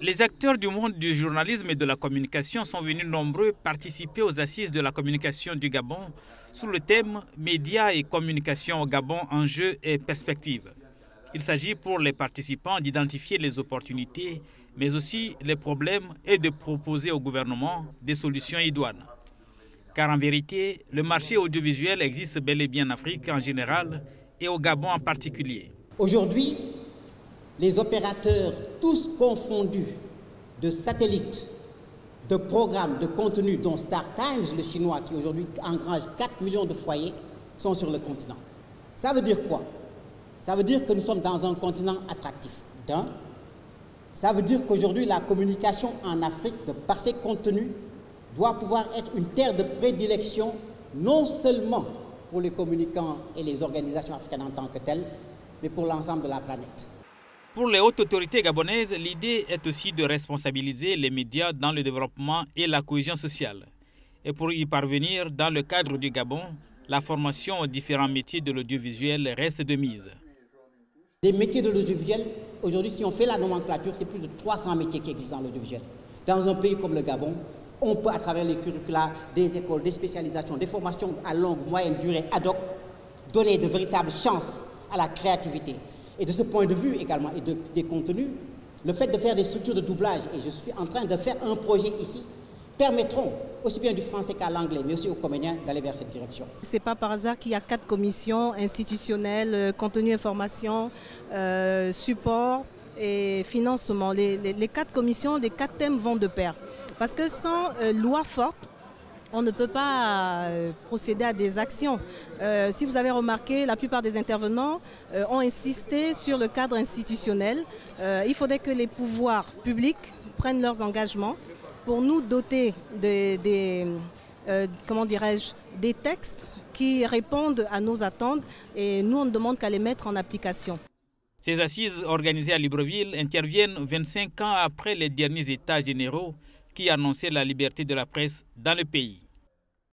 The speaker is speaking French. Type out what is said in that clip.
Les acteurs du monde du journalisme et de la communication sont venus nombreux participer aux assises de la communication du Gabon sous le thème Médias et communication au Gabon, enjeux et perspectives. Il s'agit pour les participants d'identifier les opportunités, mais aussi les problèmes et de proposer au gouvernement des solutions idoines. Car en vérité, le marché audiovisuel existe bel et bien en Afrique en général et au Gabon en particulier. Aujourd'hui, les opérateurs, tous confondus, de satellites, de programmes, de contenu, dont Star Times, le chinois, qui aujourd'hui engrange 4 millions de foyers, sont sur le continent. Ça veut dire quoi? Ça veut dire que nous sommes dans un continent attractif. D'un, ça veut dire qu'aujourd'hui, la communication en Afrique, par ses contenus, doit pouvoir être une terre de prédilection, non seulement pour les communicants et les organisations africaines en tant que telles, mais pour l'ensemble de la planète. Pour les hautes autorités gabonaises, l'idée est aussi de responsabiliser les médias dans le développement et la cohésion sociale. Et pour y parvenir, dans le cadre du Gabon, la formation aux différents métiers de l'audiovisuel reste de mise. Les métiers de l'audiovisuel, aujourd'hui, si on fait la nomenclature, c'est plus de 300 métiers qui existent dans l'audiovisuel. Dans un pays comme le Gabon, on peut, à travers les curricula, des écoles, des spécialisations, des formations à longue, moyenne durée ad hoc, donner de véritables chances à la créativité. Et de ce point de vue également, et des contenus, le fait de faire des structures de doublage, et je suis en train de faire un projet ici, permettront aussi bien du français qu'à l'anglais, mais aussi aux comédiens d'aller vers cette direction. Ce n'est pas par hasard qu'il y a quatre commissions institutionnelles, euh, contenu, information, euh, support et financement. Les, quatre commissions, les quatre thèmes vont de pair. Parce que sans euh, loi forte, on ne peut pas euh, procéder à des actions. Euh, si vous avez remarqué, la plupart des intervenants euh, ont insisté sur le cadre institutionnel. il faudrait que les pouvoirs publics prennent leurs engagements pour nous doter comment des textes qui répondent à nos attentes et nous on ne demande qu'à les mettre en application. Ces assises organisées à Libreville interviennent 25 ans après les derniers états généraux qui annonçait la liberté de la presse dans le pays.